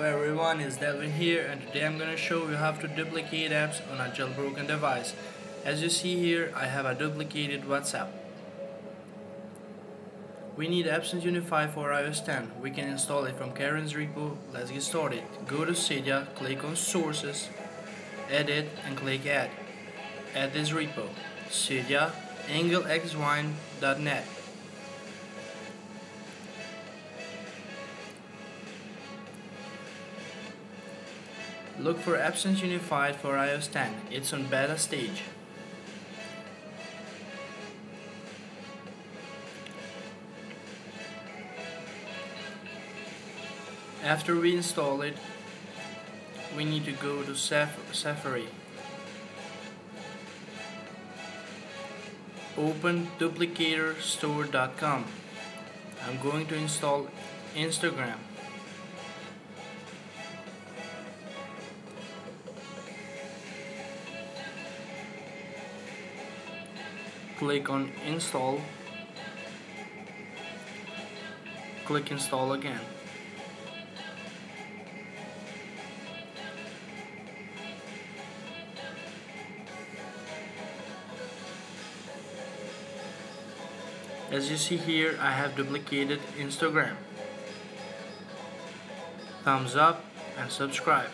Hello everyone, it's Delvin here and today I'm to show you how to duplicate apps on a jailbroken device. As you see here, I have a duplicated WhatsApp. We need AppSync Unify for iOS 10. We can install it from Karen's repo. Let's get started. Go to Cydia, click on Sources, Edit and click Add. Add this repo, Cydia angelxwind.net. Look for AppSync Unified for iOS 10. It's on beta stage. After we install it, we need to go to Safari. Open duplicatorstore.com. I'm going to install Instagram. Click on install. Click install again. As you see here I have duplicated Instagram. Thumbs up and subscribe